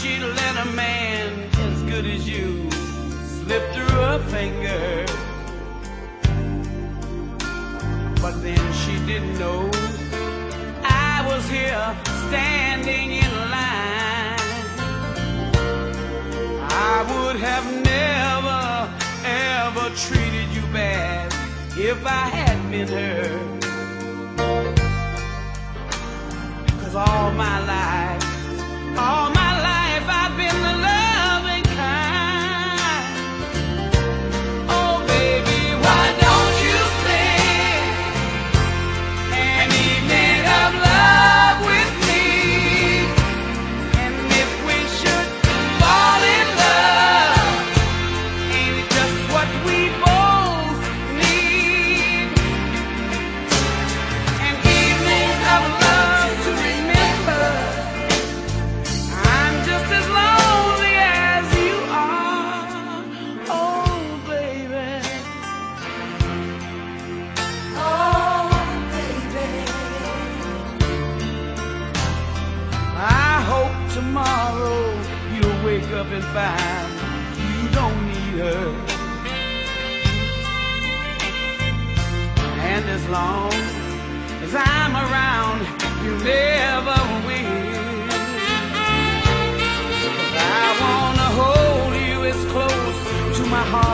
she'd let a man as good as you slip through her fingers. But then she didn't know I was here standing in line. I would have never, ever treated you bad if I had been her. Cause all my life, tomorrow you'll wake up and find you don't need her. And as long as I'm around, you never will. I wanna hold you as close to my heart